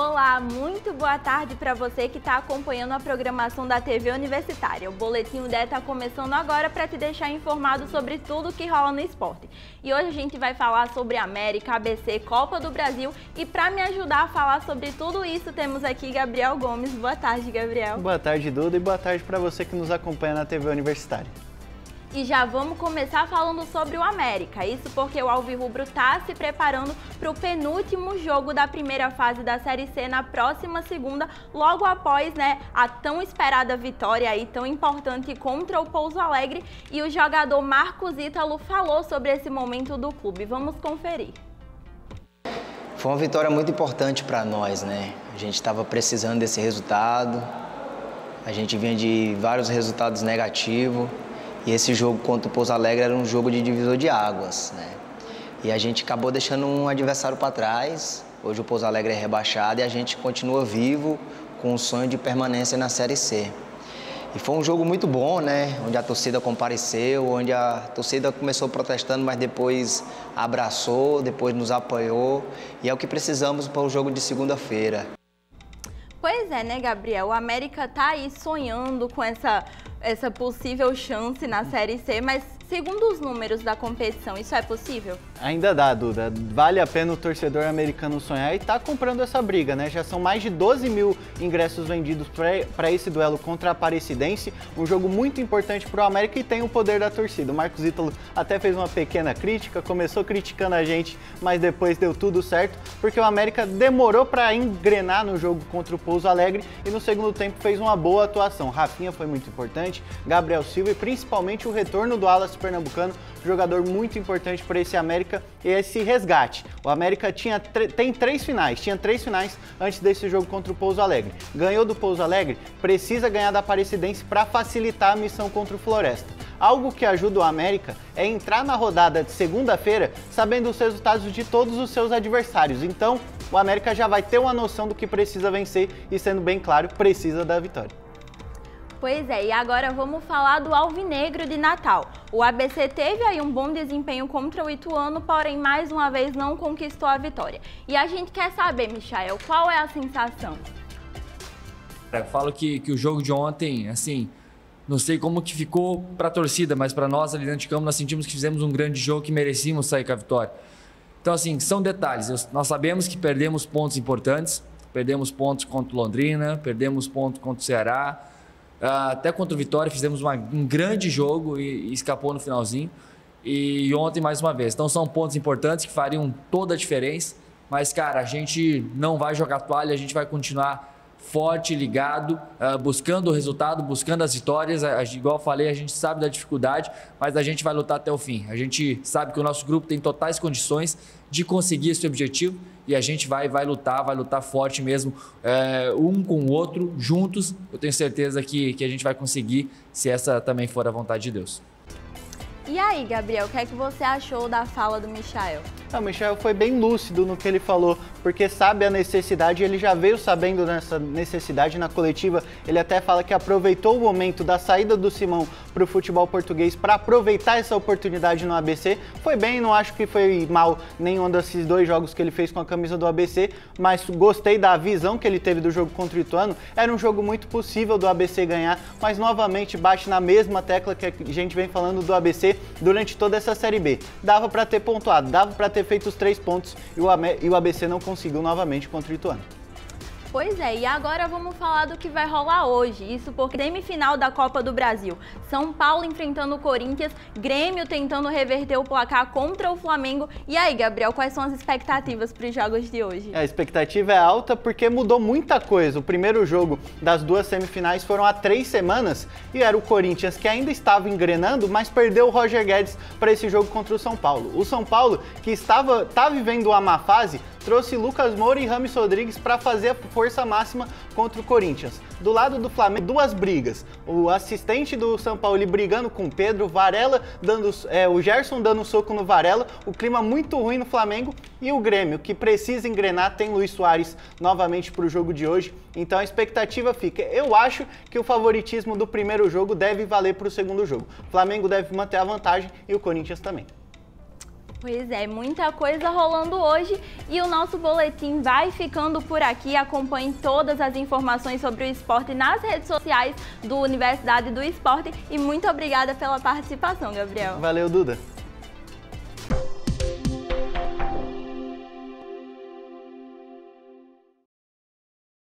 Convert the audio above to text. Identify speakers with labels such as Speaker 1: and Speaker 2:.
Speaker 1: Olá, muito boa tarde para você que está acompanhando a programação da TV Universitária. O Boletim UDE está começando agora para te deixar informado sobre tudo que rola no esporte. E hoje a gente vai falar sobre América, ABC, Copa do Brasil e para me ajudar a falar sobre tudo isso temos aqui Gabriel Gomes. Boa tarde, Gabriel.
Speaker 2: Boa tarde, Duda, e boa tarde para você que nos acompanha na TV Universitária.
Speaker 1: E já vamos começar falando sobre o América. Isso porque o Alvirrubro está se preparando para o penúltimo jogo da primeira fase da Série C na próxima segunda, logo após né, a tão esperada vitória aí, tão importante contra o Pouso Alegre. E o jogador Marcos Ítalo falou sobre esse momento do clube. Vamos conferir.
Speaker 3: Foi uma vitória muito importante para nós, né? A gente estava precisando desse resultado. A gente vinha de vários resultados negativos. E esse jogo contra o Pouso Alegre era um jogo de divisor de águas, né? E a gente acabou deixando um adversário para trás. Hoje o Pouso Alegre é rebaixado e a gente continua vivo com o sonho de permanência na Série C. E foi um jogo muito bom, né? Onde a torcida compareceu, onde a torcida começou protestando, mas depois abraçou, depois nos apoiou. E é o que precisamos para o jogo de segunda-feira.
Speaker 1: Pois é, né, Gabriel? O América tá aí sonhando com essa essa possível chance na Série C, mas segundo os números da competição, isso é possível?
Speaker 2: Ainda dá, Duda. Vale a pena o torcedor americano sonhar e tá comprando essa briga, né? Já são mais de 12 mil ingressos vendidos para esse duelo contra a Aparecidense. Um jogo muito importante para o América e tem o poder da torcida. O Marcos Ítalo até fez uma pequena crítica, começou criticando a gente, mas depois deu tudo certo, porque o América demorou para engrenar no jogo contra o Pouso Alegre e no segundo tempo fez uma boa atuação. Rafinha foi muito importante, Gabriel Silva e principalmente o retorno do Alas Pernambucano, jogador muito importante para esse América América e esse resgate. O América tinha tem três finais, tinha três finais antes desse jogo contra o Pouso Alegre. Ganhou do Pouso Alegre, precisa ganhar da Aparecidense para facilitar a missão contra o Floresta. Algo que ajuda o América é entrar na rodada de segunda-feira sabendo os resultados de todos os seus adversários. Então, o América já vai ter uma noção do que precisa vencer e, sendo bem claro, precisa da vitória.
Speaker 1: Pois é, e agora vamos falar do Alvinegro de Natal. O ABC teve aí um bom desempenho contra o Ituano, porém mais uma vez não conquistou a vitória. E a gente quer saber, Michael, qual é a sensação?
Speaker 4: Eu falo que, que o jogo de ontem, assim, não sei como que ficou para a torcida, mas para nós ali dentro de campo nós sentimos que fizemos um grande jogo que merecíamos sair com a vitória. Então, assim, são detalhes. Nós sabemos que perdemos pontos importantes, perdemos pontos contra Londrina, perdemos pontos contra o Ceará, até contra o Vitória fizemos uma, um grande jogo e, e, escapou no finalzinho. E ontem mais uma vez. Então são pontos importantes que fariam toda a diferença. Mas, cara, a gente não vai jogar toalha, a gente vai continuar forte, ligado, uh, buscando o resultado, buscando as vitórias. Igual eu falei, a gente sabe da dificuldade, mas a gente vai lutar até o fim. A gente sabe que o nosso grupo tem totais condições de conseguir esse objetivo e a gente vai, vai lutar, vai lutar forte mesmo, é, um com o outro, juntos. Eu tenho certeza que, que a gente vai conseguir, se essa também for a vontade de Deus.
Speaker 1: E aí, Gabriel, o que é que você achou da fala do Michael?
Speaker 2: O Michel foi bem lúcido no que ele falou, porque sabe a necessidade, ele já veio sabendo dessa necessidade na coletiva. Ele até fala que aproveitou o momento da saída do Simão para o futebol português para aproveitar essa oportunidade no ABC. Foi bem, não acho que foi mal nenhum desses dois jogos que ele fez com a camisa do ABC, mas gostei da visão que ele teve do jogo contra o Ituano. Era um jogo muito possível do ABC ganhar, mas novamente bate na mesma tecla que a gente vem falando do ABC durante toda essa Série B. Dava para ter pontuado, dava para ter feito os três pontos e o ABC não conseguiu novamente contra o Ituano.
Speaker 1: Pois é, e agora vamos falar do que vai rolar hoje. Isso porque semifinal da Copa do Brasil. São Paulo enfrentando o Corinthians, Grêmio tentando reverter o placar contra o Flamengo. E aí, Gabriel, quais são as expectativas para os jogos de hoje?
Speaker 2: A expectativa é alta porque mudou muita coisa. O primeiro jogo das duas semifinais foram há três semanas e era o Corinthians que ainda estava engrenando, mas perdeu o Roger Guedes para esse jogo contra o São Paulo. O São Paulo, que estava tá vivendo uma má fase, trouxe Lucas Moura e Rames Rodrigues para fazer a força máxima contra o Corinthians. Do lado do Flamengo, duas brigas. O assistente do São Paulo brigando com o Pedro, Varela dando, é, o Gerson dando um soco no Varela, o clima muito ruim no Flamengo e o Grêmio, que precisa engrenar, tem Luiz Soares novamente para o jogo de hoje. Então a expectativa fica. Eu acho que o favoritismo do primeiro jogo deve valer para o segundo jogo. O Flamengo deve manter a vantagem e o Corinthians também.
Speaker 1: Pois é, muita coisa rolando hoje e o nosso boletim vai ficando por aqui. Acompanhe todas as informações sobre o esporte nas redes sociais do Universidade do Esporte e muito obrigada pela participação, Gabriel.
Speaker 2: Valeu, Duda.